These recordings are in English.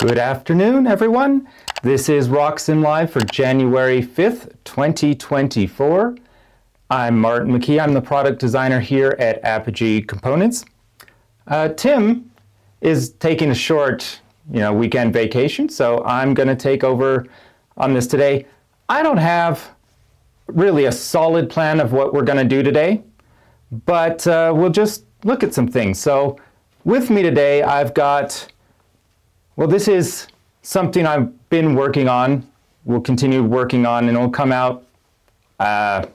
Good afternoon, everyone. This is RockSim Live for January 5th, 2024. I'm Martin McKee. I'm the product designer here at Apogee Components. Uh, Tim is taking a short, you know, weekend vacation, so I'm going to take over on this today. I don't have really a solid plan of what we're going to do today, but uh, we'll just look at some things. So with me today, I've got well, this is something I've been working on, will continue working on, and it'll come out uh,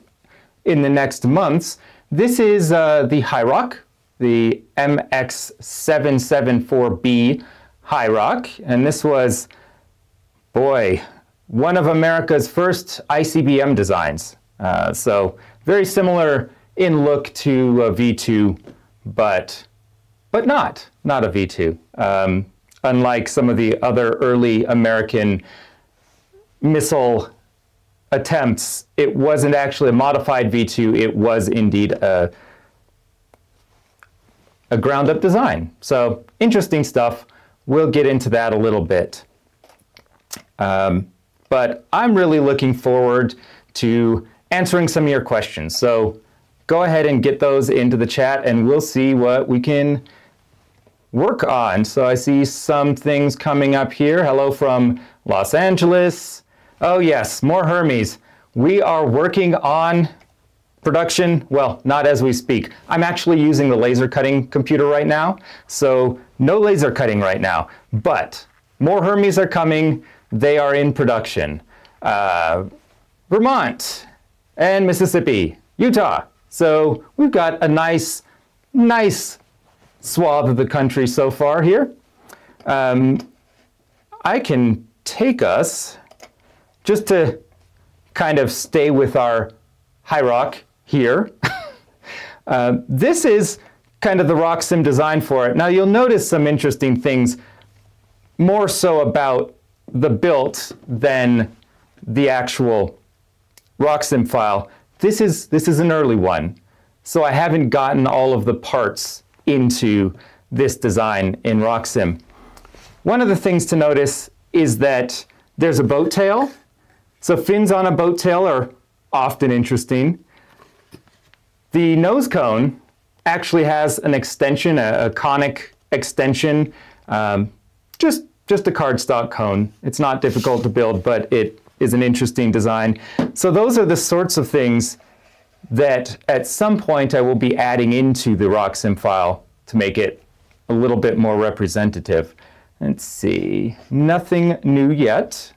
in the next months. This is uh, the Hiroc, the MX774B Hiroc, and this was, boy, one of America's first ICBM designs. Uh, so very similar in look to a V2, but but not not a V2. Um, unlike some of the other early American missile attempts, it wasn't actually a modified V2, it was indeed a, a ground up design. So interesting stuff. We'll get into that a little bit. Um, but I'm really looking forward to answering some of your questions. So go ahead and get those into the chat and we'll see what we can work on. So I see some things coming up here. Hello from Los Angeles. Oh yes, more Hermes. We are working on production, well, not as we speak. I'm actually using the laser cutting computer right now, so no laser cutting right now. But more Hermes are coming. They are in production. Uh, Vermont and Mississippi, Utah. So we've got a nice, nice swath of the country so far here. Um, I can take us just to kind of stay with our Hiroc here. uh, this is kind of the RockSim design for it. Now you'll notice some interesting things more so about the built than the actual RockSim file. This is, this is an early one, so I haven't gotten all of the parts into this design in RockSim. One of the things to notice is that there's a boat tail. So fins on a boat tail are often interesting. The nose cone actually has an extension, a, a conic extension, um, just, just a cardstock cone. It's not difficult to build, but it is an interesting design. So those are the sorts of things that at some point I will be adding into the RockSim file to make it a little bit more representative. Let's see, nothing new yet.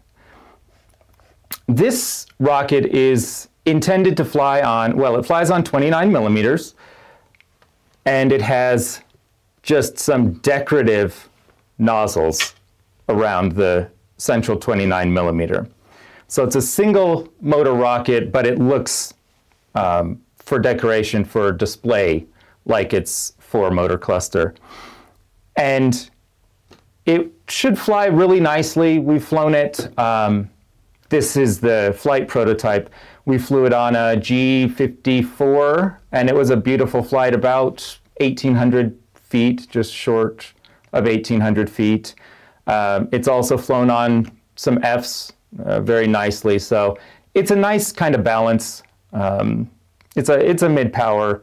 This rocket is intended to fly on, well, it flies on 29 millimeters, and it has just some decorative nozzles around the central 29 millimeter. So it's a single motor rocket, but it looks um, for decoration, for display, like it's for a motor cluster. And it should fly really nicely. We've flown it. Um, this is the flight prototype. We flew it on a G54, and it was a beautiful flight, about 1,800 feet, just short of 1,800 feet. Um, it's also flown on some Fs uh, very nicely. So it's a nice kind of balance. Um, it's a it's a mid power.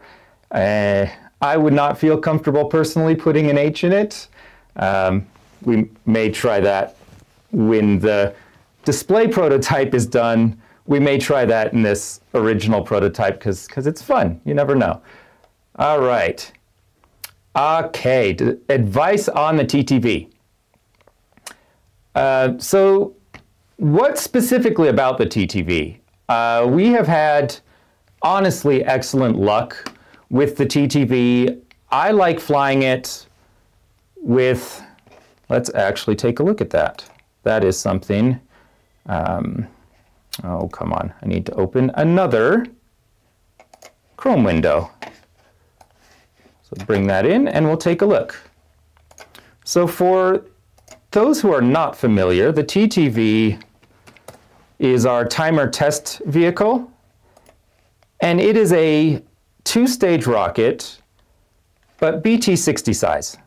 Uh, I would not feel comfortable personally putting an H in it. Um, we may try that when the display prototype is done. We may try that in this original prototype because because it's fun. You never know. All right. Okay, D advice on the TTV. Uh, so what specifically about the TTV? Uh, we have had honestly excellent luck with the TTV. I like flying it with, let's actually take a look at that. That is something. Um, oh, come on. I need to open another Chrome window. So bring that in and we'll take a look. So for those who are not familiar, the TTV is our timer test vehicle. And it is a two-stage rocket, but BT-60 size.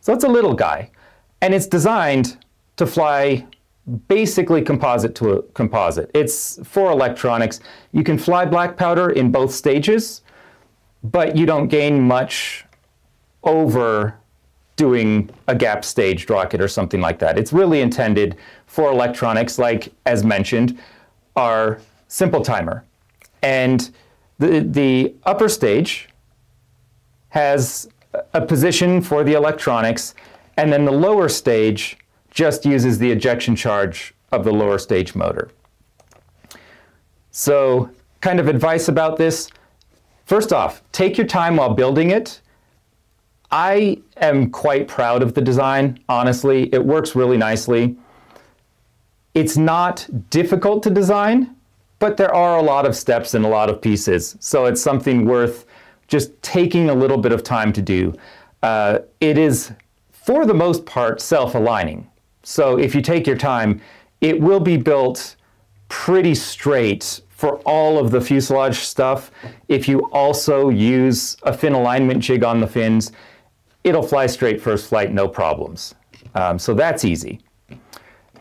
So it's a little guy. And it's designed to fly basically composite to a composite. It's for electronics. You can fly black powder in both stages, but you don't gain much over doing a gap staged rocket or something like that. It's really intended for electronics, like as mentioned, our simple timer. And the, the upper stage has a position for the electronics, and then the lower stage just uses the ejection charge of the lower stage motor. So, kind of advice about this. First off, take your time while building it. I am quite proud of the design, honestly. It works really nicely. It's not difficult to design, but there are a lot of steps and a lot of pieces. So it's something worth just taking a little bit of time to do. Uh, it is, for the most part, self-aligning. So if you take your time, it will be built pretty straight for all of the fuselage stuff. If you also use a fin alignment jig on the fins, it'll fly straight first flight, no problems. Um, so that's easy.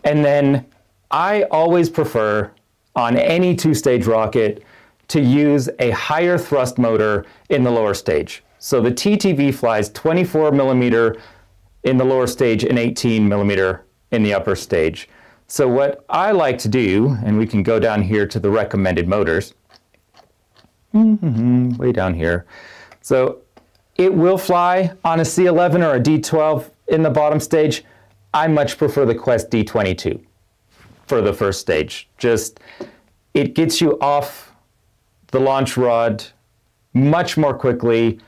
And then I always prefer on any two-stage rocket to use a higher thrust motor in the lower stage. So the TTV flies 24 millimeter in the lower stage and 18 millimeter in the upper stage. So what I like to do, and we can go down here to the recommended motors, way down here. So it will fly on a C11 or a D12 in the bottom stage. I much prefer the Quest D22 for the first stage. Just, it gets you off the launch rod much more quickly.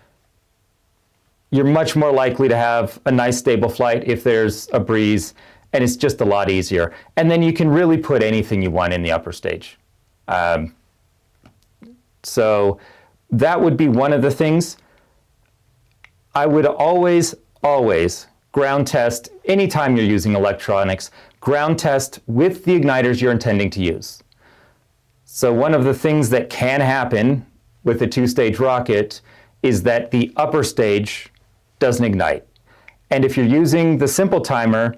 You're much more likely to have a nice stable flight if there's a breeze and it's just a lot easier. And then you can really put anything you want in the upper stage. Um, so that would be one of the things. I would always, always ground test anytime you're using electronics, ground test with the igniters you're intending to use. So one of the things that can happen with a two-stage rocket is that the upper stage doesn't ignite. And if you're using the simple timer,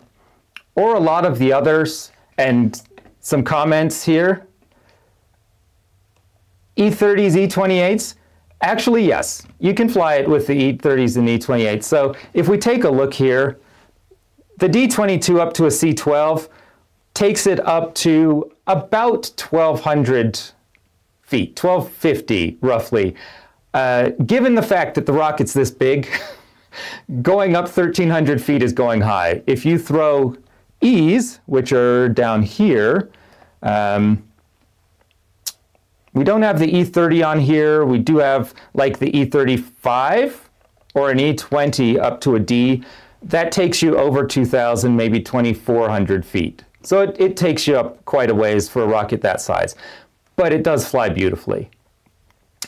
or a lot of the others, and some comments here. E30s, E28s, actually yes, you can fly it with the E30s and E28s. So if we take a look here, the D22 up to a C12 takes it up to about 1,200 feet, 1,250 roughly. Uh, given the fact that the rocket's this big, going up 1,300 feet is going high. If you throw E's, which are down here. Um, we don't have the E30 on here. We do have like the E35 or an E20 up to a D. That takes you over 2,000, maybe 2,400 feet. So it, it takes you up quite a ways for a rocket that size. But it does fly beautifully.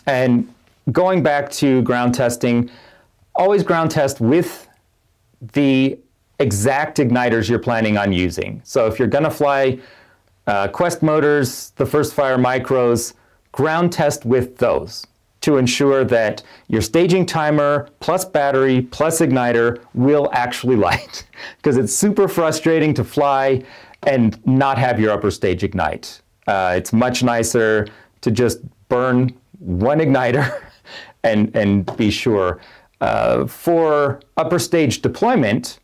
And going back to ground testing, always ground test with the exact igniters you're planning on using. So if you're going to fly uh, Quest motors, the First Fire Micros, ground test with those to ensure that your staging timer plus battery plus igniter will actually light. Because it's super frustrating to fly and not have your upper stage ignite. Uh, it's much nicer to just burn one igniter and, and be sure. Uh, for upper stage deployment,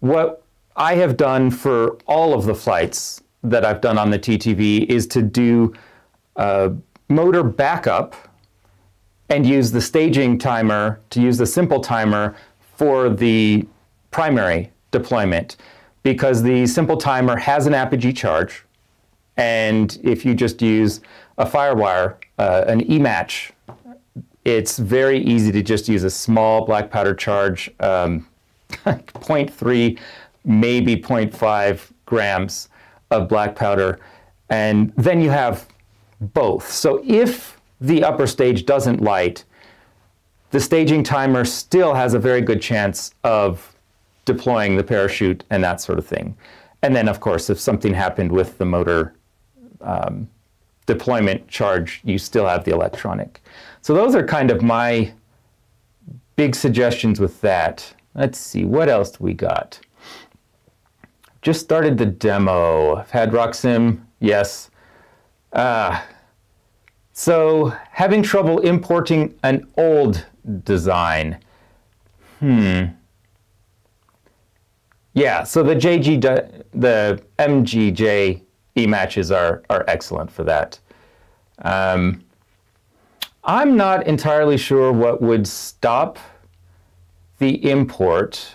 what I have done for all of the flights that I've done on the TTV is to do a motor backup and use the staging timer to use the simple timer for the primary deployment because the simple timer has an apogee charge and if you just use a firewire, uh, an E-match, it's very easy to just use a small black powder charge um, 0.3, maybe 0.5 grams of black powder. And then you have both. So if the upper stage doesn't light, the staging timer still has a very good chance of deploying the parachute and that sort of thing. And then, of course, if something happened with the motor um, deployment charge, you still have the electronic. So those are kind of my big suggestions with that. Let's see, what else we got? just started the demo. I've had RockSim, yes. Uh, so having trouble importing an old design. Hmm. Yeah, so the JG, the MGJ e-matches are, are excellent for that. Um, I'm not entirely sure what would stop the import.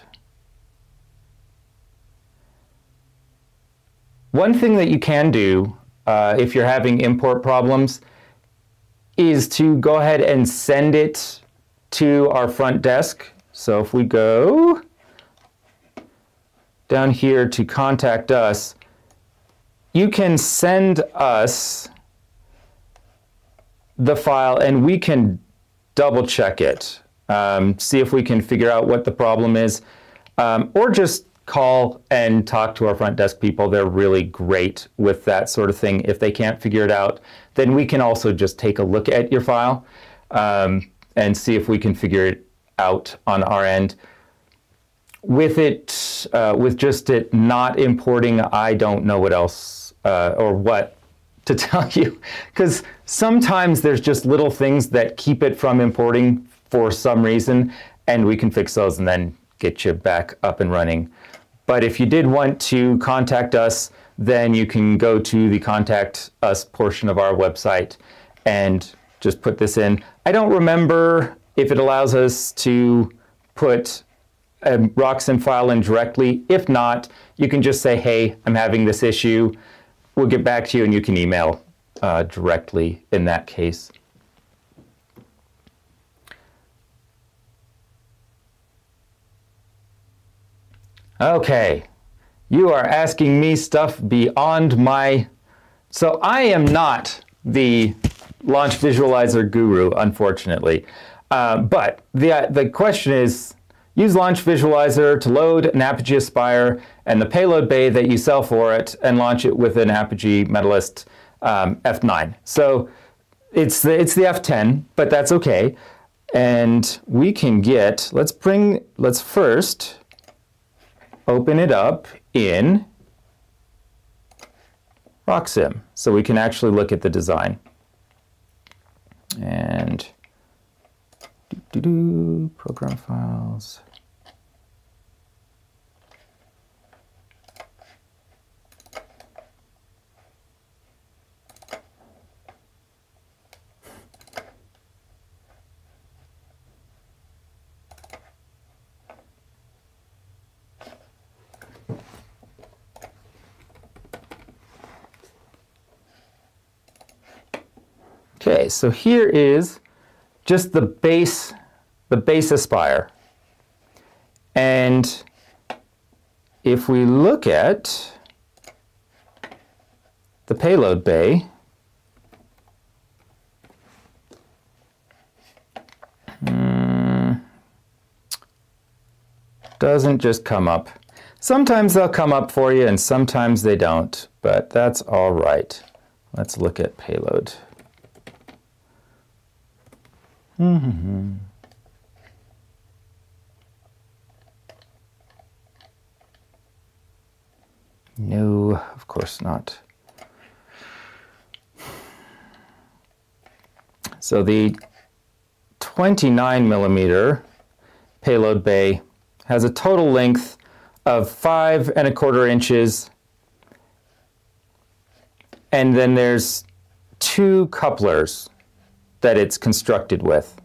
One thing that you can do uh, if you're having import problems is to go ahead and send it to our front desk. So if we go down here to contact us, you can send us the file and we can double check it, um, see if we can figure out what the problem is, um, or just call and talk to our front desk people. They're really great with that sort of thing. If they can't figure it out, then we can also just take a look at your file um, and see if we can figure it out on our end. With it, uh, with just it not importing, I don't know what else uh, or what to tell you because sometimes there's just little things that keep it from importing for some reason and we can fix those and then get you back up and running. But if you did want to contact us, then you can go to the contact us portion of our website and just put this in. I don't remember if it allows us to put a RockSim file in directly. If not, you can just say, hey, I'm having this issue we'll get back to you and you can email uh, directly in that case. Okay, you are asking me stuff beyond my... So I am not the launch visualizer guru, unfortunately. Uh, but the, uh, the question is, Use Launch Visualizer to load an Apogee Aspire and the payload bay that you sell for it and launch it with an Apogee Medalist um, F9. So it's the, it's the F10, but that's okay. And we can get, let's bring, let's first open it up in RockSim so we can actually look at the design. And do, do, do, program files. Okay, so here is just the base, the base Aspire. And if we look at the payload bay, hmm, doesn't just come up. Sometimes they'll come up for you and sometimes they don't, but that's all right. Let's look at payload. Mm-hmm. No, of course not. So the 29 millimeter payload bay has a total length of five and a quarter inches. And then there's two couplers that it's constructed with.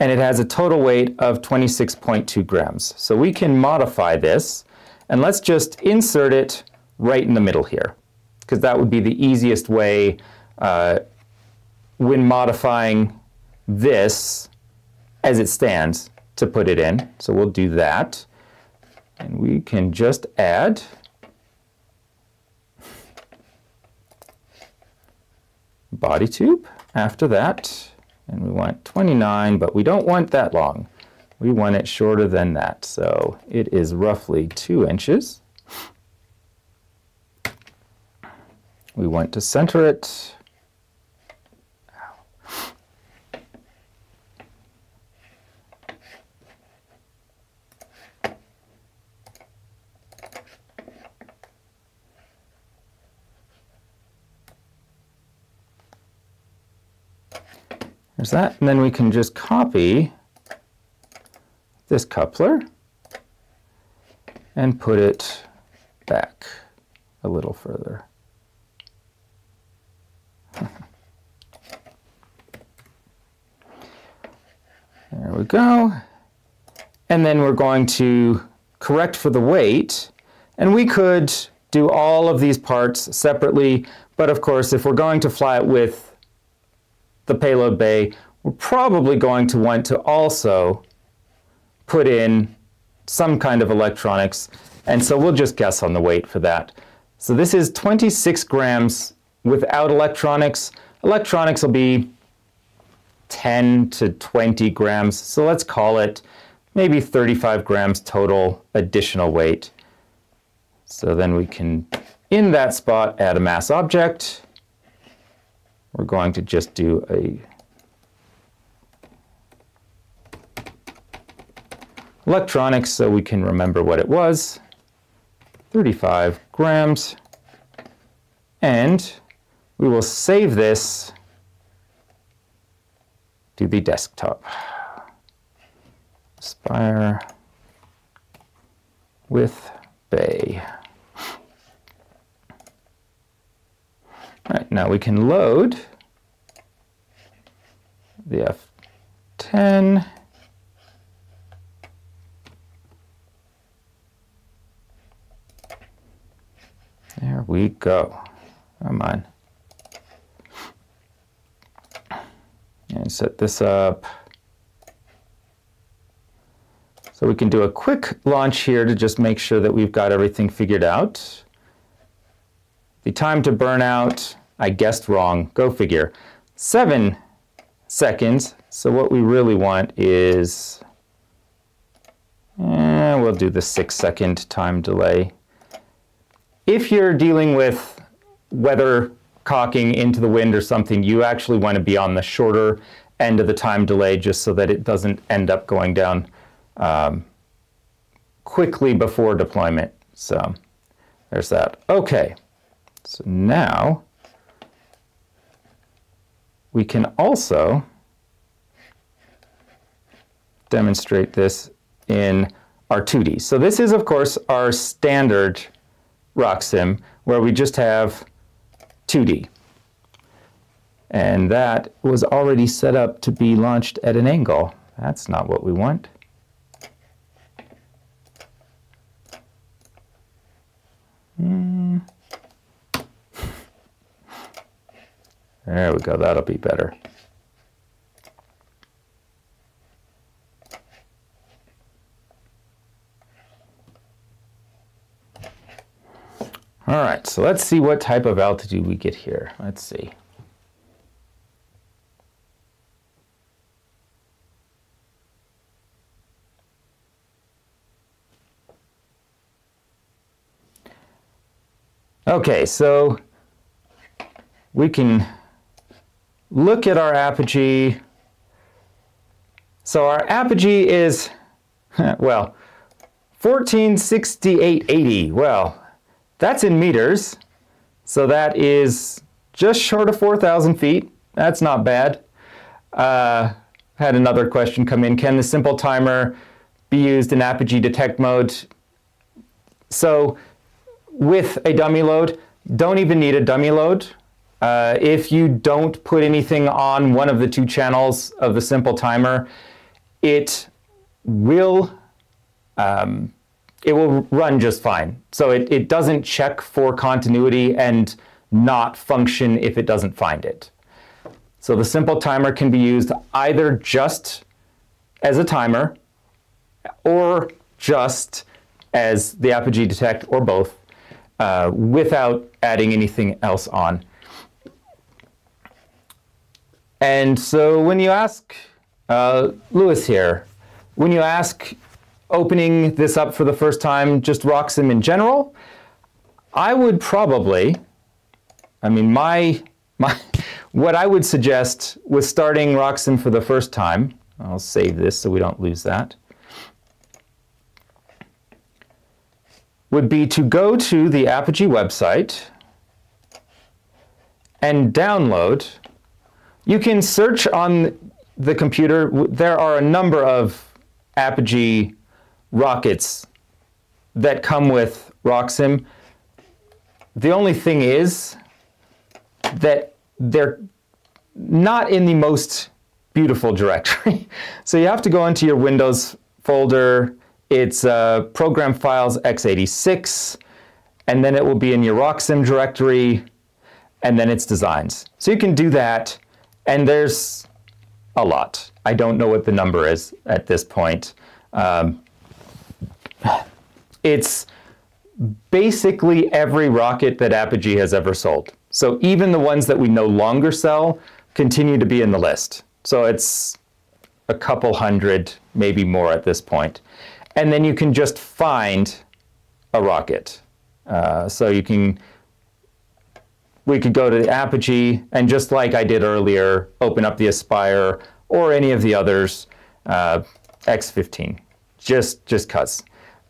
And it has a total weight of 26.2 grams. So we can modify this, and let's just insert it right in the middle here, because that would be the easiest way uh, when modifying this as it stands to put it in. So we'll do that. And we can just add body tube after that. And we want 29, but we don't want that long. We want it shorter than that. So it is roughly 2 inches. We want to center it. There's that. And then we can just copy this coupler and put it back a little further. There we go. And then we're going to correct for the weight. And we could do all of these parts separately, but of course, if we're going to fly it with the payload bay, we're probably going to want to also put in some kind of electronics, and so we'll just guess on the weight for that. So this is 26 grams without electronics. Electronics will be 10 to 20 grams, so let's call it maybe 35 grams total additional weight. So then we can, in that spot, add a mass object. We're going to just do a electronics so we can remember what it was. 35 grams. And we will save this to the desktop. Spire with Bay. All right, now we can load the F10. There we go. Come on. And set this up. So we can do a quick launch here to just make sure that we've got everything figured out. The time to burn out, I guessed wrong. Go figure. Seven seconds. So what we really want is, eh, we'll do the six second time delay. If you're dealing with weather cocking into the wind or something, you actually want to be on the shorter end of the time delay just so that it doesn't end up going down um, quickly before deployment. So there's that. Okay, so now we can also demonstrate this in our 2D. So this is, of course, our standard RockSim, where we just have 2D. And that was already set up to be launched at an angle. That's not what we want. Hmm. There we go, that'll be better. All right, so let's see what type of altitude we get here. Let's see. Okay, so we can look at our apogee. So our apogee is, well, 1468.80. Well, that's in meters. So that is just short of 4,000 feet. That's not bad. Uh, had another question come in. Can the simple timer be used in apogee detect mode? So with a dummy load, don't even need a dummy load. Uh, if you don't put anything on one of the two channels of the simple timer, it will um, it will run just fine. So it, it doesn't check for continuity and not function if it doesn't find it. So the simple timer can be used either just as a timer or just as the apogee detect or both uh, without adding anything else on. And so when you ask, uh, Lewis here, when you ask opening this up for the first time, just RockSim in general, I would probably, I mean, my, my, what I would suggest with starting RockSim for the first time, I'll save this so we don't lose that, would be to go to the Apogee website and download You can search on the computer. There are a number of Apogee rockets that come with RockSim. The only thing is that they're not in the most beautiful directory. so you have to go into your Windows folder. It's uh, program files x86, and then it will be in your RockSim directory, and then it's designs. So you can do that, and there's a lot. I don't know what the number is at this point. Um, it's basically every rocket that Apogee has ever sold. So even the ones that we no longer sell continue to be in the list. So it's a couple hundred, maybe more at this point. And then you can just find a rocket. Uh, so you can, we could go to the Apogee and just like I did earlier, open up the Aspire or any of the others, uh, X15, just, just cuts.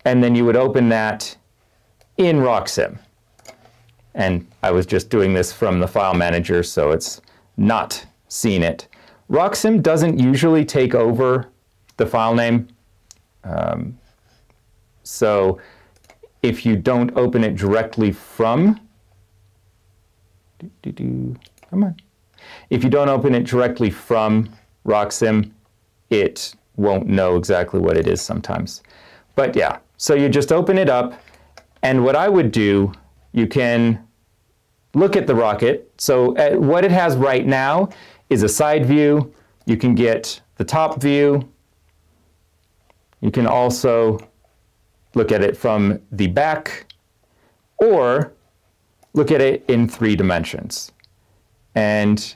And then you would open that in RockSim. And I was just doing this from the file manager, so it's not seeing it. RockSim doesn't usually take over the file name. Um, so if you don't open it directly from, doo, doo, doo, come on. If you don't open it directly from RockSim, it won't know exactly what it is sometimes. But yeah, so you just open it up, and what I would do, you can look at the rocket. So uh, what it has right now is a side view. You can get the top view. You can also look at it from the back or look at it in three dimensions. And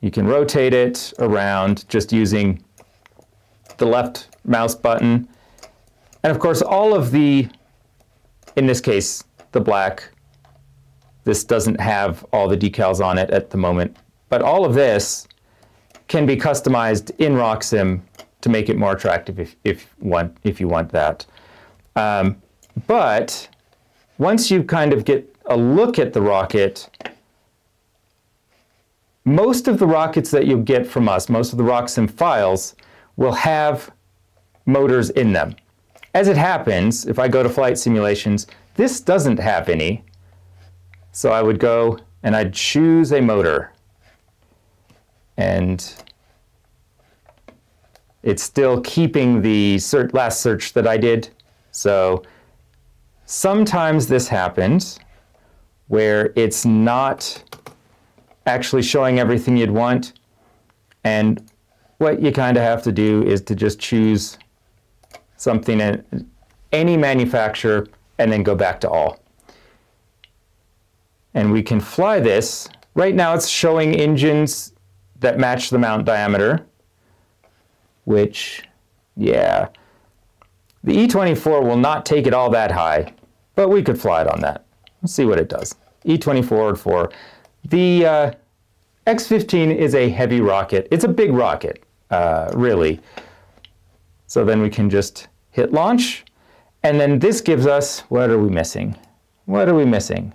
you can rotate it around just using the left mouse button. And of course, all of the, in this case, the black, this doesn't have all the decals on it at the moment, but all of this can be customized in RockSim to make it more attractive if, if, want, if you want that. Um, but once you kind of get a look at the rocket, most of the rockets that you'll get from us, most of the RockSim files, will have motors in them. As it happens, if I go to flight simulations, this doesn't have any. So I would go and I'd choose a motor. And it's still keeping the last search that I did. So sometimes this happens where it's not actually showing everything you'd want. And what you kind of have to do is to just choose something in any manufacturer and then go back to all. And we can fly this. Right now it's showing engines that match the mount diameter, which, yeah, the E24 will not take it all that high, but we could fly it on that. Let's see what it does. E24 4. The uh, X-15 is a heavy rocket. It's a big rocket, uh, really. So then we can just hit launch, and then this gives us, what are we missing? What are we missing?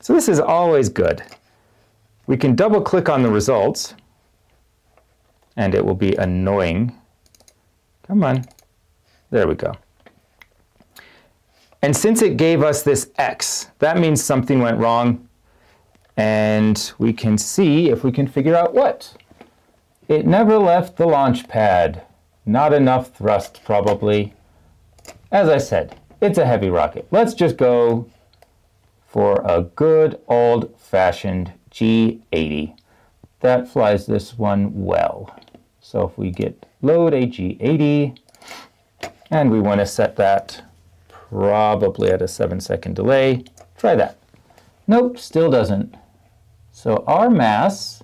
So this is always good. We can double click on the results, and it will be annoying. Come on. There we go. And since it gave us this X, that means something went wrong. And we can see if we can figure out what. It never left the launch pad. Not enough thrust, probably. As I said, it's a heavy rocket. Let's just go for a good old-fashioned G80. That flies this one well. So if we get load a G80, and we want to set that probably at a 7 second delay, try that. Nope, still doesn't. So our mass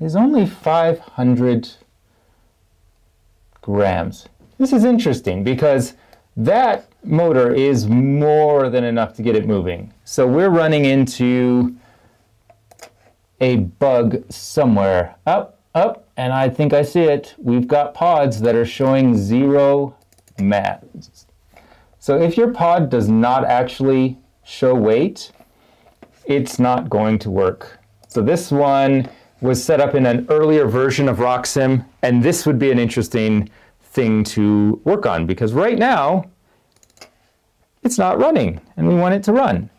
is only 500 grams. This is interesting because that motor is more than enough to get it moving. So we're running into a bug somewhere. Up, up, and I think I see it. We've got pods that are showing zero mass. So if your pod does not actually show weight, it's not going to work. So this one was set up in an earlier version of RockSim, and this would be an interesting thing to work on because right now it's not running and we want it to run.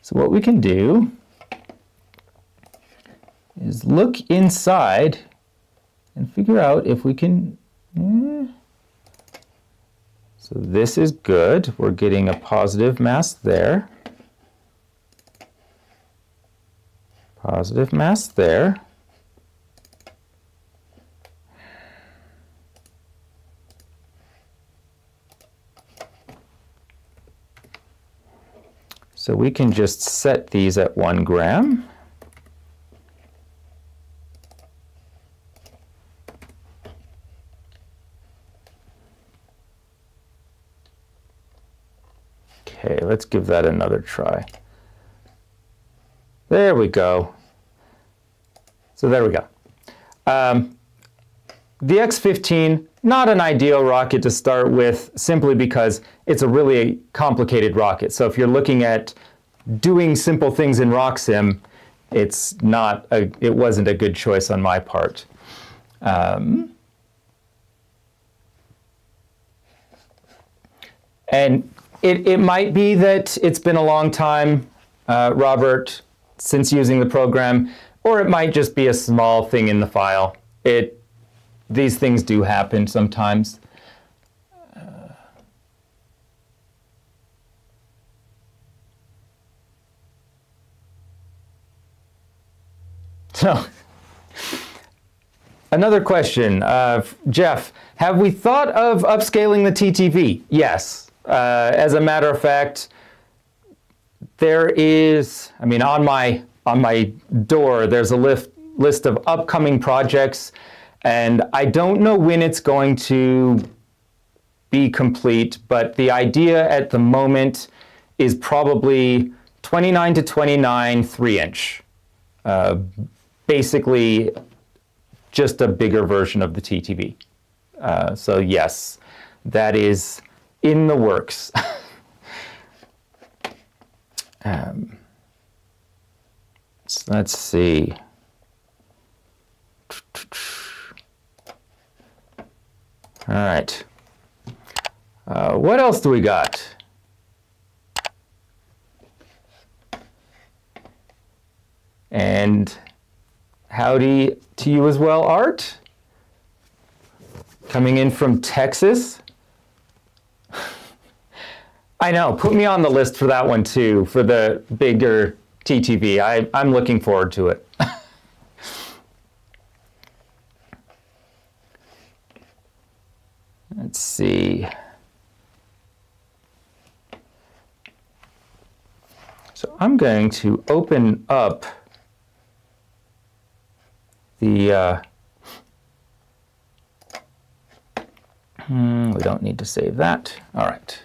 So what we can do is look inside and figure out if we can. Eh. So this is good. We're getting a positive mass there. Positive mass there. So we can just set these at one gram. Okay, let's give that another try. There we go. So there we go. Um, the X-15, not an ideal rocket to start with simply because it's a really complicated rocket. So if you're looking at doing simple things in RockSim, it's not a, it wasn't a good choice on my part. Um, and it, it might be that it's been a long time, uh, Robert, since using the program, or it might just be a small thing in the file. It these things do happen sometimes. so, another question, uh, Jeff. Have we thought of upscaling the TTV? Yes. Uh, as a matter of fact, there is. I mean, on my on my door, there's a list list of upcoming projects and I don't know when it's going to be complete, but the idea at the moment is probably 29 to 29 3 inch. Uh, basically, just a bigger version of the TTV. Uh, so, yes, that is in the works. um, let's see. All right. Uh, what else do we got? And howdy to you as well, Art. Coming in from Texas. I know, put me on the list for that one too, for the bigger TTV. I, I'm looking forward to it. Let's see. So I'm going to open up the, uh, hmm, we don't need to save that. All right.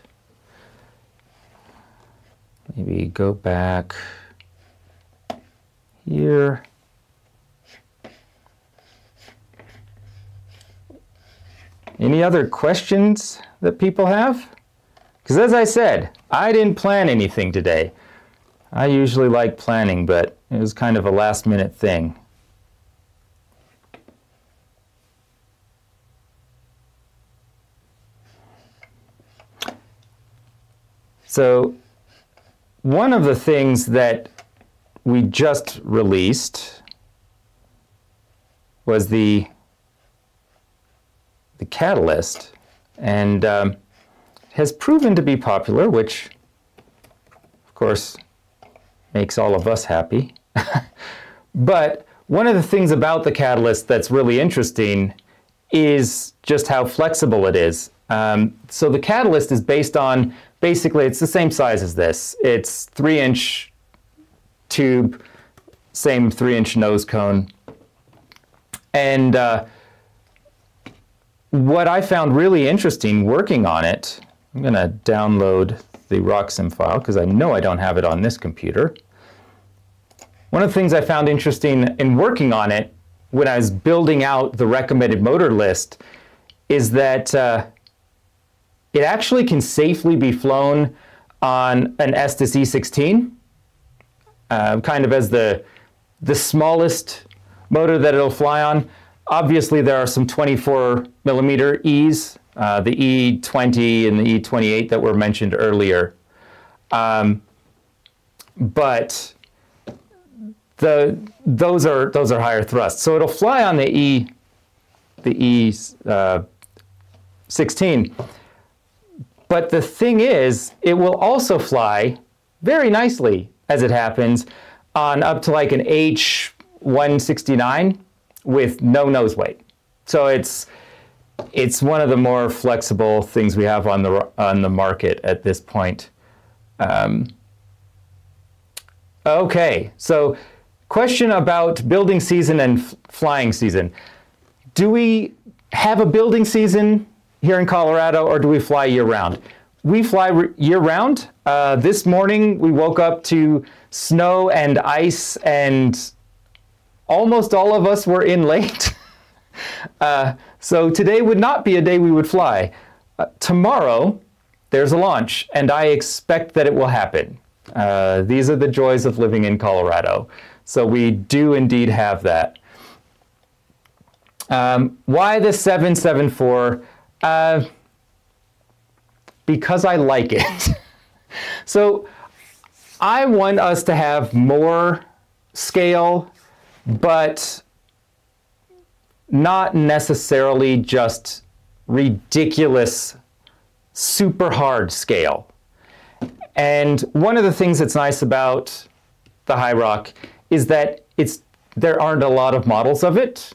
Maybe go back here. Any other questions that people have? Because as I said, I didn't plan anything today. I usually like planning, but it was kind of a last minute thing. So one of the things that we just released was the the catalyst and um, has proven to be popular, which of course makes all of us happy. but one of the things about the catalyst that's really interesting is just how flexible it is. Um, so the catalyst is based on basically it's the same size as this. It's three inch tube, same three inch nose cone. And uh, what I found really interesting working on it, I'm going to download the RockSim file because I know I don't have it on this computer. One of the things I found interesting in working on it when I was building out the recommended motor list is that uh, it actually can safely be flown on an Estes E16, uh, kind of as the, the smallest motor that it'll fly on. Obviously, there are some 24 millimeter E's, uh, the E20 and the E28 that were mentioned earlier. Um, but the those are those are higher thrust. So it'll fly on the E the E uh, 16. But the thing is, it will also fly very nicely, as it happens, on up to like an H169 with no nose weight. So it's it's one of the more flexible things we have on the on the market at this point. Um, okay, so question about building season and flying season. Do we have a building season here in Colorado, or do we fly year round? We fly year round. Uh, this morning we woke up to snow and ice, and almost all of us were in late. uh, so today would not be a day we would fly. Uh, tomorrow there's a launch, and I expect that it will happen. Uh, these are the joys of living in Colorado. So we do indeed have that. Um, why the 774? Uh, because I like it. so I want us to have more scale, but not necessarily just ridiculous, super hard scale. And one of the things that's nice about the HiROC is that it's there aren't a lot of models of it.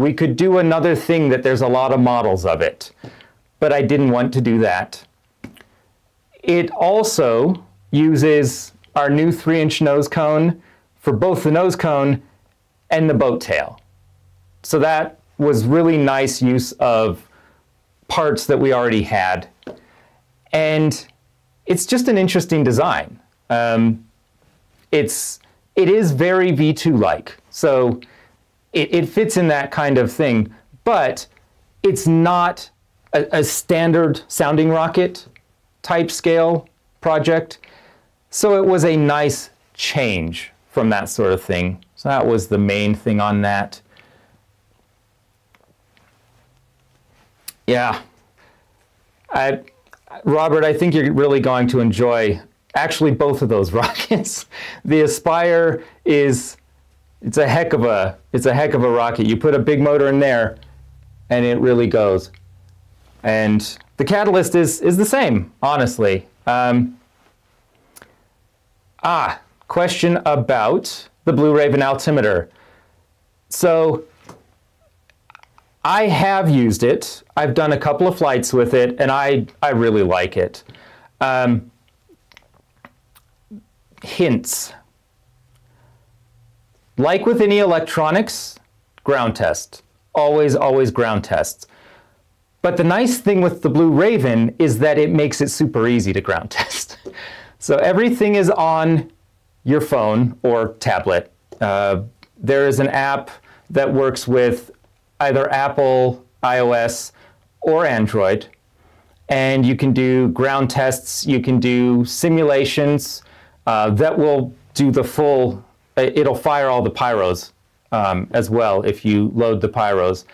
We could do another thing that there's a lot of models of it, but I didn't want to do that. It also uses our new 3-inch nose cone for both the nose cone and the boat tail. So that was really nice use of parts that we already had. And it's just an interesting design. Um, it's it is very V2-like. So it, it, fits in that kind of thing, but it's not a, a standard sounding rocket type scale project. So it was a nice change from that sort of thing. So that was the main thing on that. Yeah. I, Robert, I think you're really going to enjoy actually both of those rockets. the Aspire is it's a heck of a it's a heck of a rocket. You put a big motor in there and it really goes. And the catalyst is is the same, honestly. Um, ah, question about the Blue Raven altimeter. So I have used it. I've done a couple of flights with it, and I, I really like it. Um, hints. Like with any electronics, ground test. Always, always ground tests. But the nice thing with the Blue Raven is that it makes it super easy to ground test. so everything is on your phone or tablet. Uh, there is an app that works with either Apple, iOS, or Android. And you can do ground tests, you can do simulations, uh, that will do the full, it'll fire all the pyros um, as well if you load the pyros.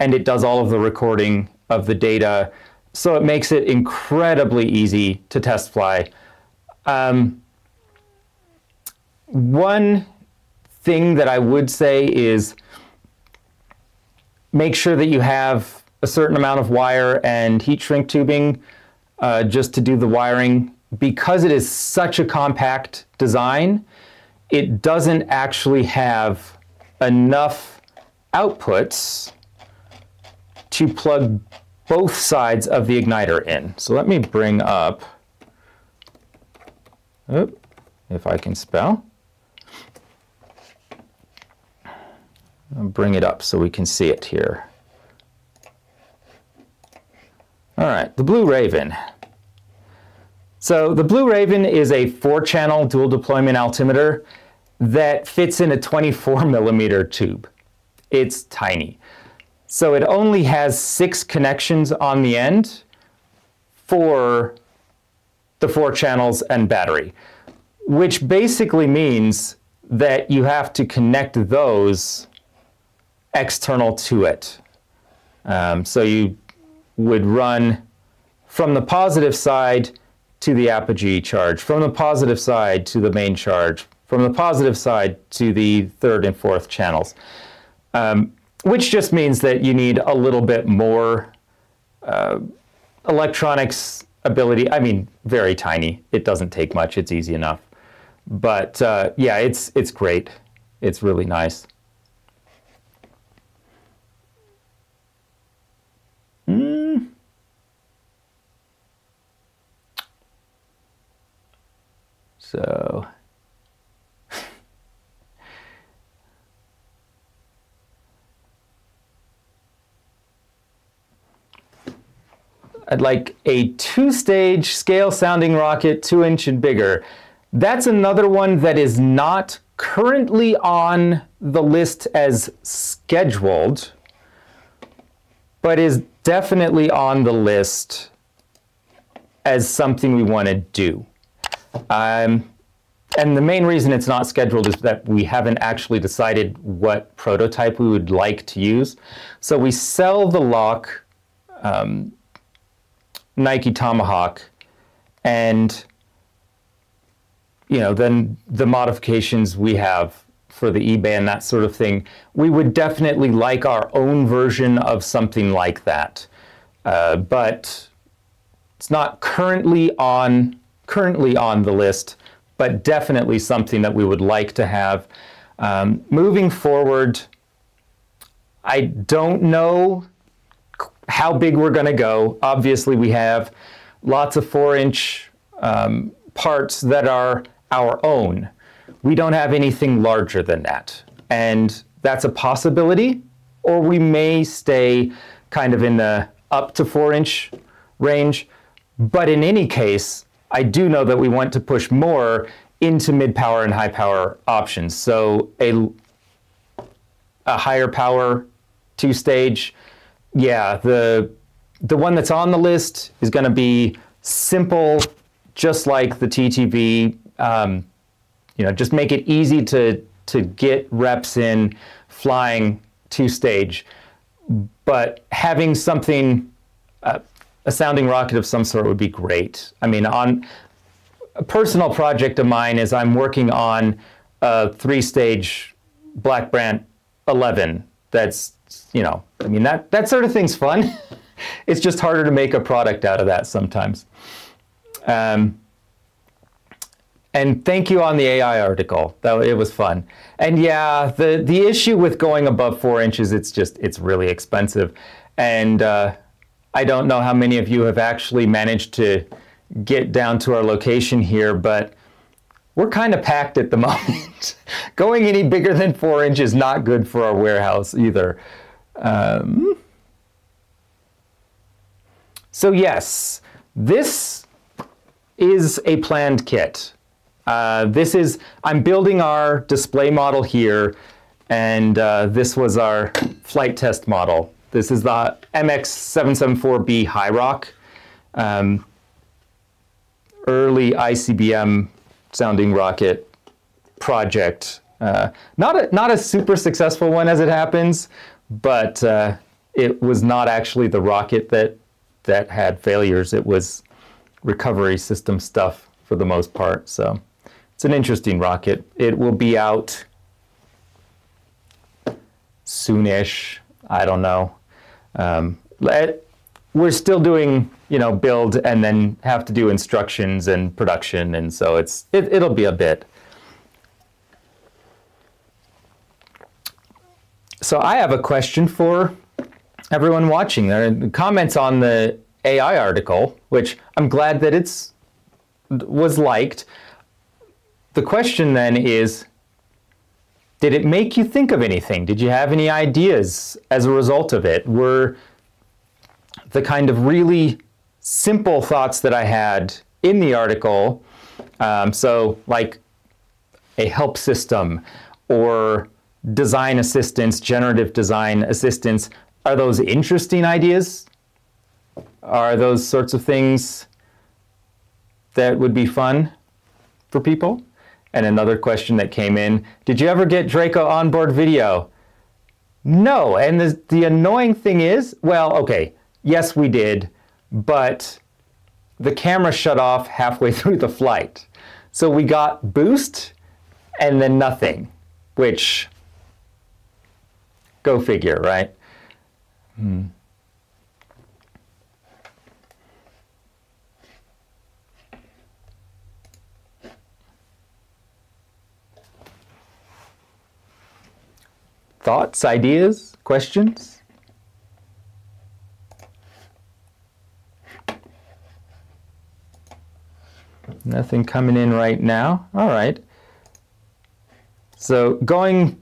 And it does all of the recording of the data. So it makes it incredibly easy to test fly. Um, one thing that I would say is make sure that you have a certain amount of wire and heat shrink tubing uh, just to do the wiring because it is such a compact design, it doesn't actually have enough outputs to plug both sides of the igniter in. So let me bring up, oh, if I can spell. I'll bring it up so we can see it here. All right, the Blue Raven. So the Blue Raven is a four-channel dual deployment altimeter that fits in a 24 millimeter tube. It's tiny. So it only has six connections on the end for the four channels and battery, which basically means that you have to connect those external to it. Um, so you would run from the positive side to the apogee charge, from the positive side to the main charge, from the positive side to the third and fourth channels, um, which just means that you need a little bit more uh, electronics ability. I mean, very tiny. It doesn't take much. It's easy enough. But uh, yeah, it's it's great. It's really nice. Mm. So. I'd like a two-stage scale sounding rocket, two inch and bigger. That's another one that is not currently on the list as scheduled, but is definitely on the list as something we want to do. Um, and the main reason it's not scheduled is that we haven't actually decided what prototype we would like to use. So we sell the lock um, Nike Tomahawk, and you know, then the modifications we have for the E-band, that sort of thing, we would definitely like our own version of something like that. Uh, but it's not currently on currently on the list, but definitely something that we would like to have. Um, moving forward, I don't know how big we're going to go. Obviously, we have lots of four inch um, parts that are our own. We don't have anything larger than that. And that's a possibility, or we may stay kind of in the up to four inch range. But in any case, I do know that we want to push more into mid power and high power options. So a, a higher power two stage yeah, the the one that's on the list is going to be simple, just like the TTV. Um, you know, just make it easy to to get reps in flying two stage, but having something, uh, a sounding rocket of some sort would be great. I mean, on a personal project of mine is I'm working on a three stage Black Brant 11 that's you know, I mean, that, that sort of thing's fun. it's just harder to make a product out of that sometimes. Um, and thank you on the AI article. That it was fun. And yeah, the the issue with going above four inches, it's just it's really expensive. And uh, I don't know how many of you have actually managed to get down to our location here, but we're kind of packed at the moment. Going any bigger than four inches is not good for our warehouse either. Um, so yes, this is a planned kit. Uh, this is, I'm building our display model here, and uh, this was our flight test model. This is the MX774B HiROC, um, early ICBM sounding rocket project. Uh, not, a, not a super successful one as it happens, but uh, it was not actually the rocket that, that had failures. It was recovery system stuff for the most part. So it's an interesting rocket. It will be out soonish. I don't know. Um, we're still doing you know, build and then have to do instructions and production, and so it's it, it'll be a bit. So I have a question for everyone watching. There comments on the AI article, which I'm glad that it's was liked. The question then is, did it make you think of anything? Did you have any ideas as a result of it? Were the kind of really simple thoughts that I had in the article. Um, so, like a help system or design assistance, generative design assistance, are those interesting ideas? Are those sorts of things that would be fun for people? And another question that came in, did you ever get Draco onboard video? No, and the, the annoying thing is, well, okay, yes we did, but the camera shut off halfway through the flight. So we got boost and then nothing, which, go figure, right? Hmm. Thoughts, ideas, questions? Nothing coming in right now. All right. So going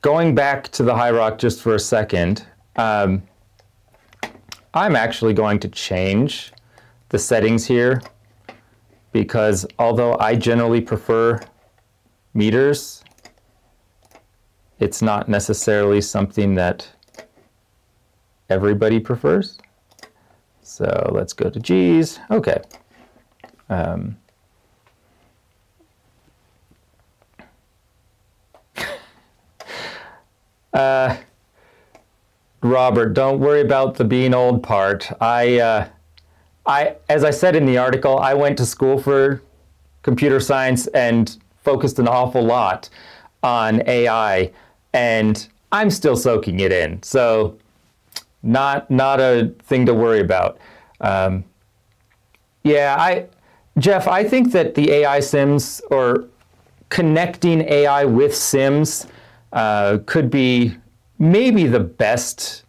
going back to the HiROC just for a second, um, I'm actually going to change the settings here because although I generally prefer meters, it's not necessarily something that everybody prefers. So let's go to G's. Okay. Um, uh, Robert, don't worry about the being old part. I, uh, I, as I said in the article, I went to school for computer science and focused an awful lot on AI, and I'm still soaking it in. So, not not a thing to worry about. Um, yeah, I Jeff, I think that the AI sims or connecting AI with sims uh, could be maybe the best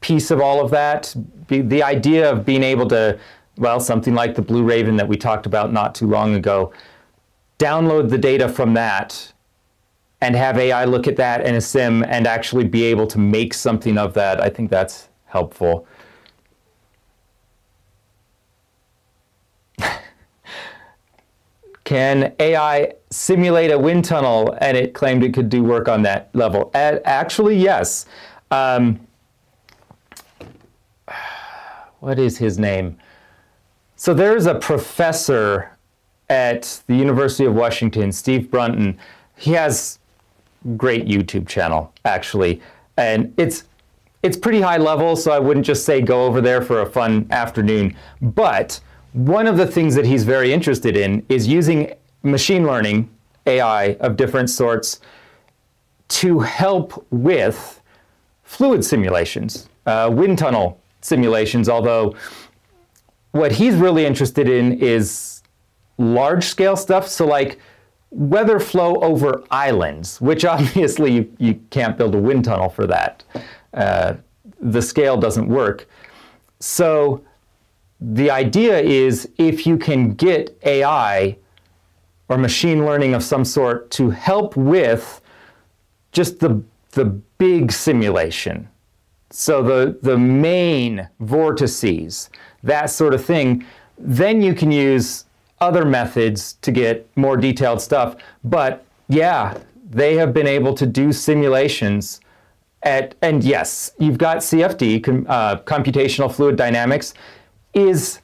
piece of all of that. Be, the idea of being able to, well, something like the Blue Raven that we talked about not too long ago, download the data from that and have AI look at that in a sim and actually be able to make something of that. I think that's helpful. Can AI simulate a wind tunnel? And it claimed it could do work on that level. Actually, yes. Um, what is his name? So there's a professor at the University of Washington, Steve Brunton. He has great YouTube channel, actually. And it's it's pretty high level, so I wouldn't just say go over there for a fun afternoon. But one of the things that he's very interested in is using machine learning, AI of different sorts, to help with fluid simulations, uh, wind tunnel simulations, although what he's really interested in is large scale stuff. So, like weather flow over islands, which obviously you, you can't build a wind tunnel for that. Uh, the scale doesn't work. So, the idea is if you can get AI or machine learning of some sort to help with just the, the big simulation. So the, the main vortices, that sort of thing, then you can use other methods to get more detailed stuff. But yeah, they have been able to do simulations at, and yes, you've got CFD, uh, computational fluid dynamics, is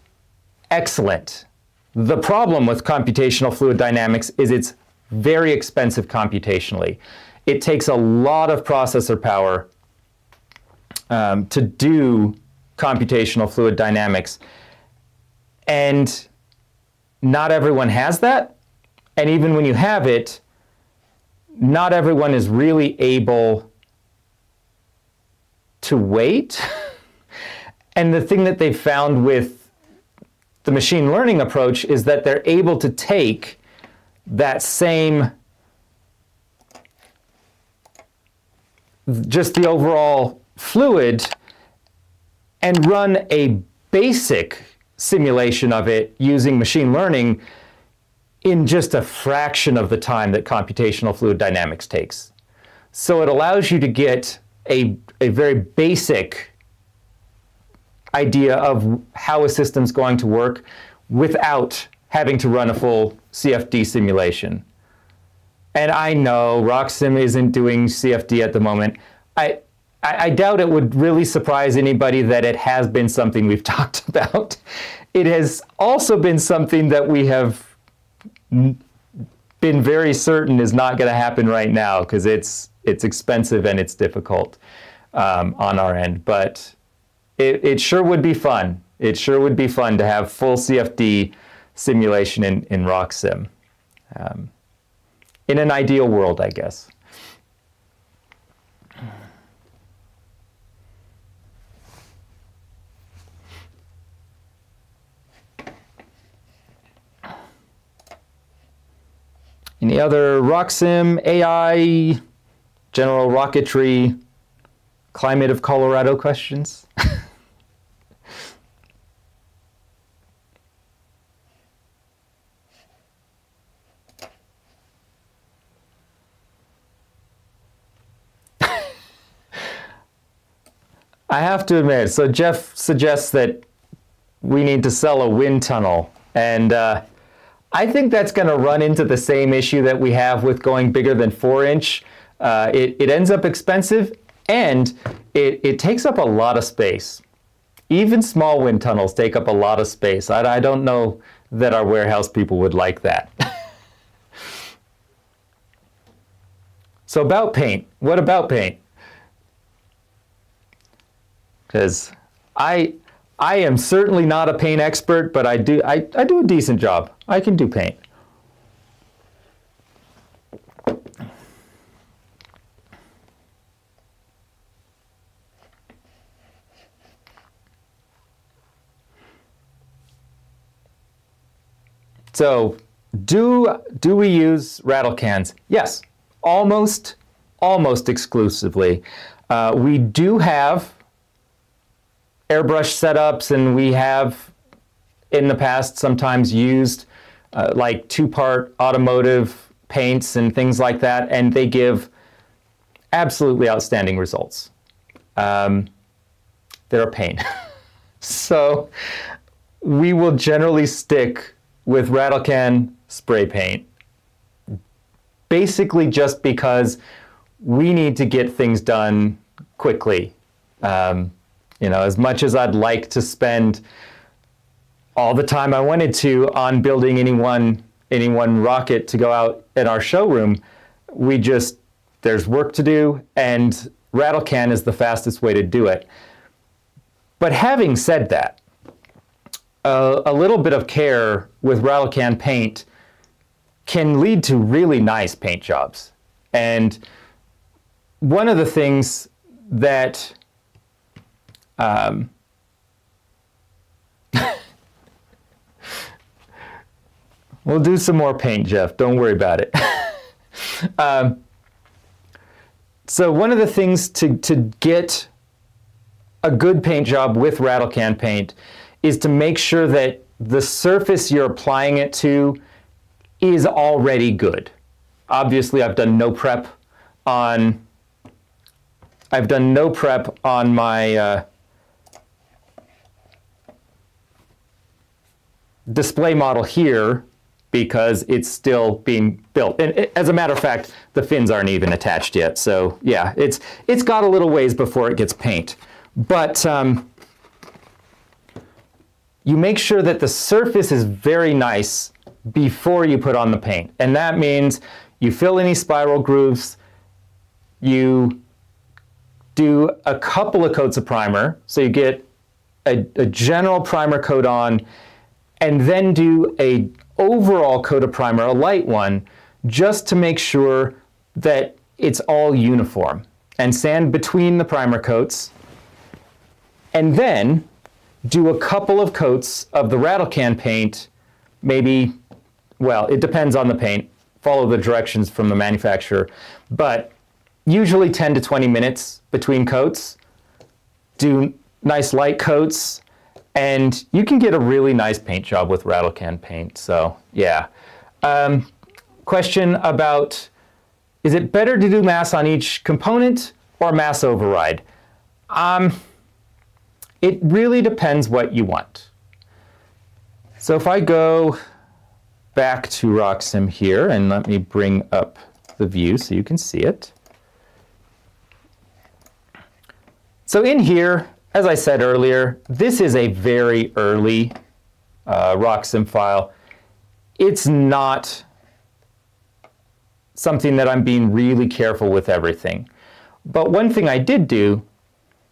excellent. The problem with computational fluid dynamics is it's very expensive computationally. It takes a lot of processor power um, to do computational fluid dynamics. And not everyone has that. And even when you have it, not everyone is really able to wait. And the thing that they've found with the machine learning approach is that they're able to take that same, just the overall fluid, and run a basic simulation of it using machine learning in just a fraction of the time that computational fluid dynamics takes. So it allows you to get a, a very basic idea of how a system's going to work without having to run a full CFD simulation. And I know RockSim isn't doing CFD at the moment. I, I, I doubt it would really surprise anybody that it has been something we've talked about. It has also been something that we have been very certain is not going to happen right now because it's it's expensive and it's difficult um, on our end. But it, it sure would be fun. It sure would be fun to have full CFD simulation in, in RockSim. Um, in an ideal world, I guess. Any other RockSim, AI, general rocketry, climate of Colorado questions? I have to admit, so Jeff suggests that we need to sell a wind tunnel. And uh, I think that's going to run into the same issue that we have with going bigger than four inch. Uh, it, it ends up expensive and it, it takes up a lot of space. Even small wind tunnels take up a lot of space. I, I don't know that our warehouse people would like that. so about paint, what about paint? because I I am certainly not a paint expert, but I do I, I do a decent job. I can do paint. So do, do we use rattle cans? Yes, almost, almost exclusively. Uh, we do have airbrush setups, and we have in the past sometimes used uh, like two-part automotive paints and things like that, and they give absolutely outstanding results. Um, they're a pain. so we will generally stick with Rattlecan spray paint, basically just because we need to get things done quickly. Um, you know, as much as I'd like to spend all the time I wanted to on building any one, any one rocket to go out in our showroom, we just, there's work to do, and Rattlecan is the fastest way to do it. But having said that, a little bit of care with Rattlecan paint can lead to really nice paint jobs. And one of the things that um, we'll do some more paint, Jeff. Don't worry about it. um, so one of the things to, to get a good paint job with rattle can paint is to make sure that the surface you're applying it to is already good. Obviously, I've done no prep on I've done no prep on my uh, display model here because it's still being built. And it, as a matter of fact, the fins aren't even attached yet. So yeah, it's, it's got a little ways before it gets paint. But um, you make sure that the surface is very nice before you put on the paint. And that means you fill any spiral grooves, you do a couple of coats of primer, so you get a, a general primer coat on, and then do a overall coat of primer, a light one, just to make sure that it's all uniform. And sand between the primer coats. And then do a couple of coats of the rattle can paint, maybe, well, it depends on the paint. Follow the directions from the manufacturer. But usually 10 to 20 minutes between coats. Do nice light coats and you can get a really nice paint job with rattle can paint. So yeah. Um, question about, is it better to do mass on each component or mass override? Um, it really depends what you want. So if I go back to RockSim here, and let me bring up the view so you can see it. So in here, as I said earlier, this is a very early uh, RockSim file. It's not something that I'm being really careful with everything. But one thing I did do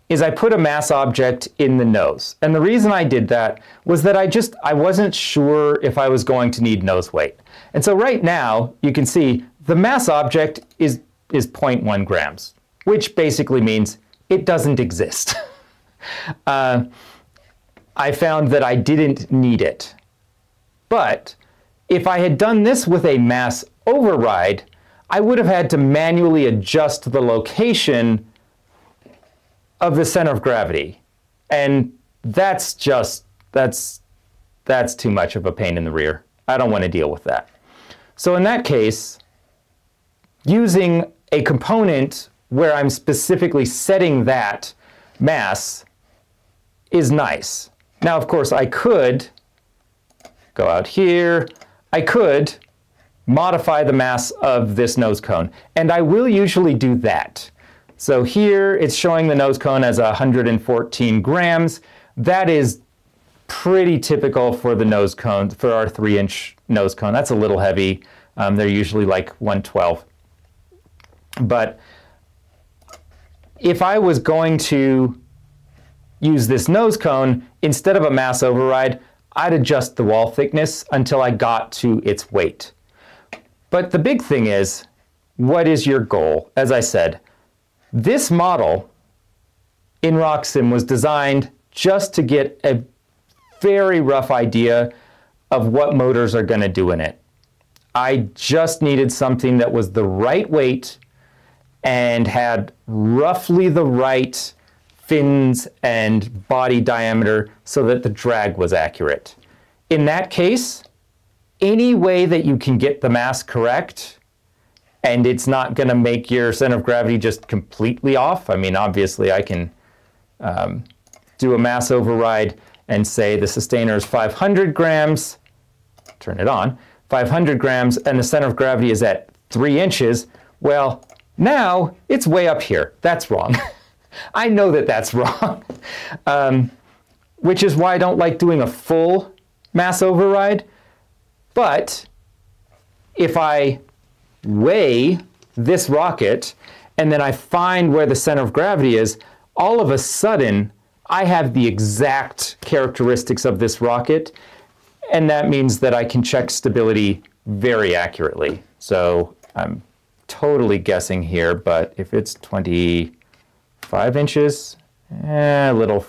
is I put a mass object in the nose. And the reason I did that was that I just, I wasn't sure if I was going to need nose weight. And so right now, you can see the mass object is, is 0.1 grams, which basically means it doesn't exist. uh, I found that I didn't need it. But if I had done this with a mass override, I would have had to manually adjust the location of the center of gravity. And that's just, that's, that's too much of a pain in the rear. I don't want to deal with that. So in that case, using a component where I'm specifically setting that mass is nice. Now, of course, I could go out here. I could modify the mass of this nose cone, and I will usually do that. So here it's showing the nose cone as 114 grams. That is pretty typical for the nose cone, for our three inch nose cone. That's a little heavy. Um, they're usually like 112. But if I was going to use this nose cone, instead of a mass override, I'd adjust the wall thickness until I got to its weight. But the big thing is, what is your goal? As I said, this model in RockSim was designed just to get a very rough idea of what motors are going to do in it. I just needed something that was the right weight and had roughly the right fins and body diameter so that the drag was accurate. In that case, any way that you can get the mass correct and it's not going to make your center of gravity just completely off. I mean, obviously, I can um, do a mass override and say the sustainer is 500 grams, turn it on, 500 grams, and the center of gravity is at three inches. Well, now it's way up here. That's wrong. I know that that's wrong, um, which is why I don't like doing a full mass override. But if I weigh this rocket and then I find where the center of gravity is, all of a sudden I have the exact characteristics of this rocket and that means that I can check stability very accurately. So I'm totally guessing here, but if it's 25 inches, eh, a little,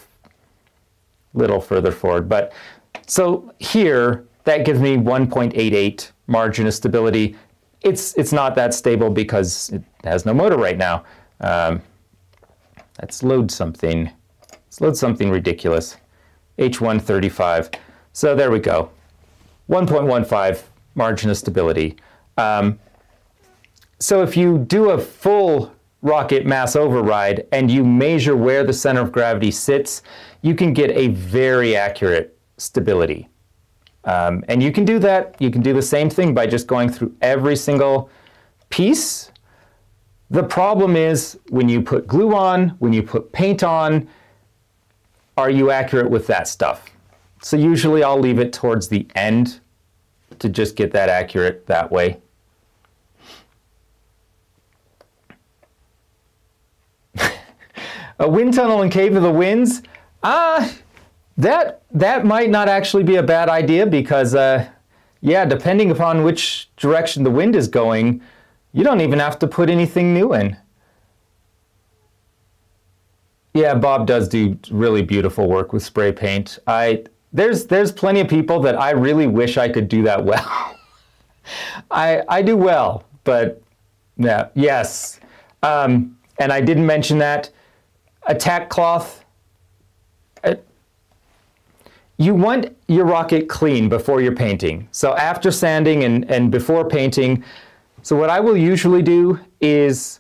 little further forward. But so here, that gives me 1.88 margin of stability it's it's not that stable because it has no motor right now. Um, let's load something. Let's load something ridiculous. H135. So there we go. 1.15 margin of stability. Um, so if you do a full rocket mass override and you measure where the center of gravity sits, you can get a very accurate stability. Um, and you can do that. You can do the same thing by just going through every single piece. The problem is when you put glue on, when you put paint on, are you accurate with that stuff? So usually I'll leave it towards the end to just get that accurate that way. A wind tunnel in Cave of the Winds? Ah, that that might not actually be a bad idea because, uh, yeah, depending upon which direction the wind is going, you don't even have to put anything new in. Yeah, Bob does do really beautiful work with spray paint. I there's there's plenty of people that I really wish I could do that well. I I do well, but yeah, yes. Um, and I didn't mention that. A tack cloth you want your rocket clean before you're painting. So after sanding and, and before painting, so what I will usually do is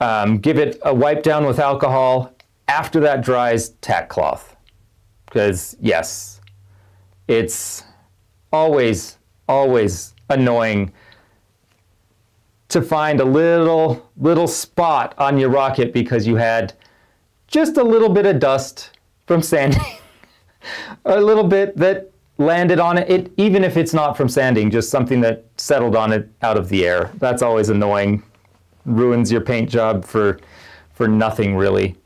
um, give it a wipe down with alcohol. After that dries, tack cloth. Because yes, it's always, always annoying to find a little, little spot on your rocket because you had just a little bit of dust from sanding. a little bit that landed on it, it, even if it's not from sanding, just something that settled on it out of the air. That's always annoying. Ruins your paint job for, for nothing really.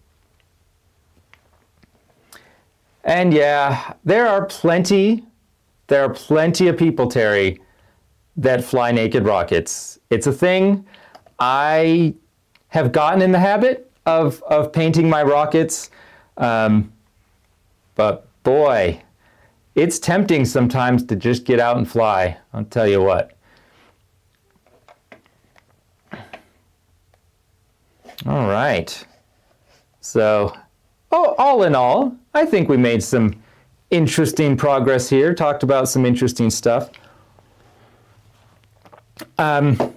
And yeah, there are plenty, there are plenty of people, Terry, that fly naked rockets. It's a thing. I have gotten in the habit of, of painting my rockets. Um, but boy, it's tempting sometimes to just get out and fly. I'll tell you what. All right. So, oh, all in all, I think we made some interesting progress here, talked about some interesting stuff. Um,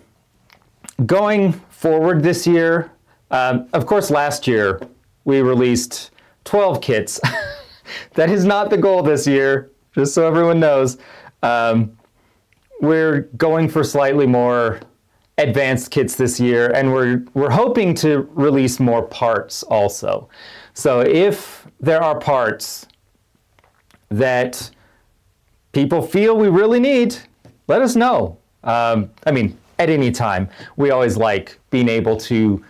going forward this year, um, of course, last year we released 12 kits. that is not the goal this year, just so everyone knows. Um, we're going for slightly more advanced kits this year, and we're, we're hoping to release more parts also. So if there are parts that people feel we really need, let us know. Um, I mean, at any time, we always like being able to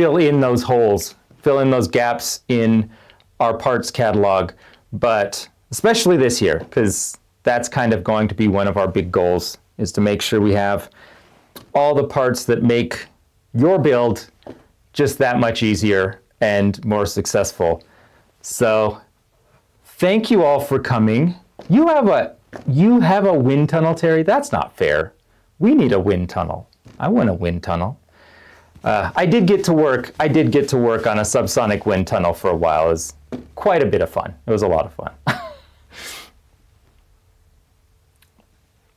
fill in those holes, fill in those gaps in our parts catalog, but especially this year, because that's kind of going to be one of our big goals, is to make sure we have all the parts that make your build just that much easier and more successful. So thank you all for coming. You have a you have a wind tunnel, Terry? That's not fair. We need a wind tunnel. I want a wind tunnel. Uh, I did get to work. I did get to work on a subsonic wind tunnel for a while. It was quite a bit of fun. It was a lot of fun.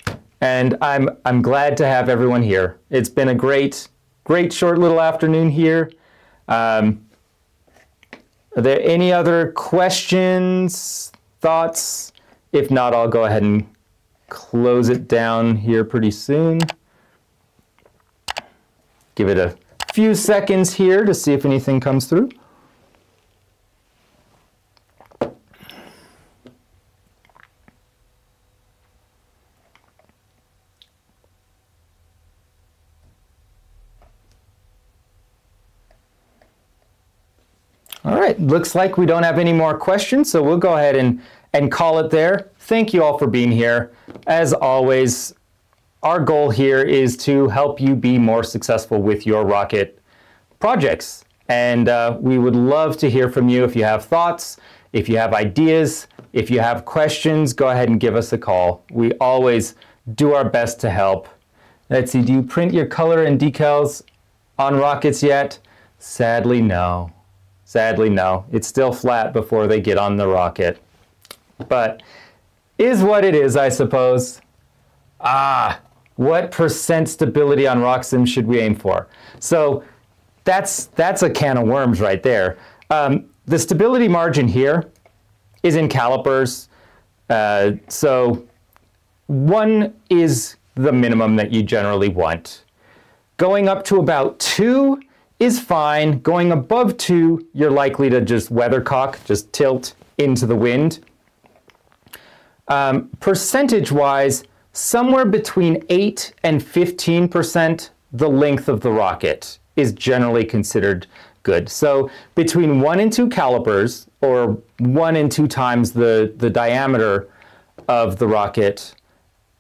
and I'm I'm glad to have everyone here. It's been a great great short little afternoon here. Um, are there any other questions, thoughts? If not, I'll go ahead and close it down here pretty soon. Give it a few seconds here to see if anything comes through. All right, looks like we don't have any more questions, so we'll go ahead and, and call it there. Thank you all for being here. As always, our goal here is to help you be more successful with your rocket projects. And uh, we would love to hear from you if you have thoughts, if you have ideas, if you have questions, go ahead and give us a call. We always do our best to help. Let's see, do you print your color and decals on rockets yet? Sadly, no. Sadly, no. It's still flat before they get on the rocket. But is what it is, I suppose. Ah, what percent stability on RockSim should we aim for? So that's, that's a can of worms right there. Um, the stability margin here is in calipers. Uh, so one is the minimum that you generally want. Going up to about two is fine. Going above two, you're likely to just weathercock, just tilt into the wind. Um, Percentage-wise, somewhere between 8 and 15% the length of the rocket is generally considered good. So between 1 and 2 calipers, or 1 and 2 times the, the diameter of the rocket,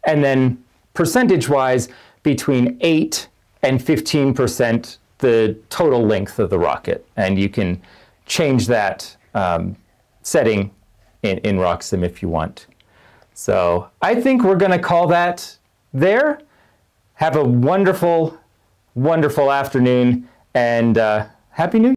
and then percentage-wise, between 8 and 15% the total length of the rocket. And you can change that um, setting in, in RockSim if you want. So I think we're going to call that there. Have a wonderful, wonderful afternoon and uh, Happy New Year.